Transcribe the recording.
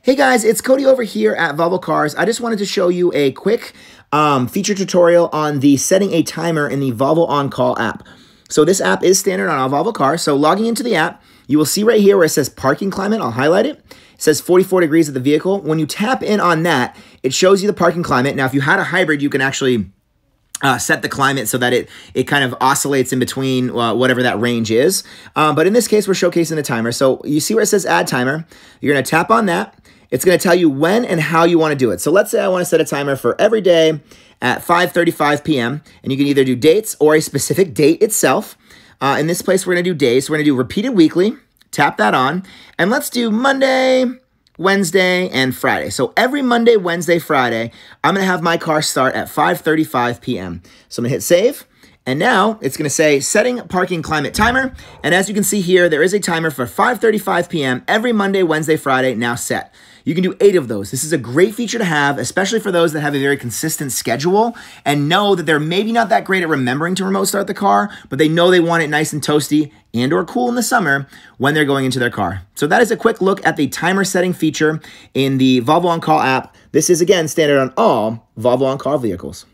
Hey guys, it's Cody over here at Volvo Cars. I just wanted to show you a quick um, feature tutorial on the setting a timer in the Volvo On Call app. So this app is standard on all Volvo cars. So logging into the app, you will see right here where it says parking climate. I'll highlight it. It says 44 degrees of the vehicle. When you tap in on that, it shows you the parking climate. Now, if you had a hybrid, you can actually uh, set the climate so that it it kind of oscillates in between uh, whatever that range is. Um, but in this case, we're showcasing the timer. So you see where it says add timer. You're going to tap on that. It's going to tell you when and how you want to do it. So let's say I want to set a timer for every day at 5.35 p.m. And you can either do dates or a specific date itself. Uh, in this place, we're going to do days. So we're going to do repeated weekly. Tap that on. And let's do Monday, Wednesday, and Friday. So every Monday, Wednesday, Friday, I'm going to have my car start at 5.35 p.m. So I'm going to hit save. And now it's going to say setting parking climate timer. And as you can see here, there is a timer for 5.35 p.m. every Monday, Wednesday, Friday now set. You can do eight of those. This is a great feature to have, especially for those that have a very consistent schedule and know that they're maybe not that great at remembering to remote start the car, but they know they want it nice and toasty and or cool in the summer when they're going into their car. So that is a quick look at the timer setting feature in the Volvo On Call app. This is again standard on all Volvo On Call vehicles.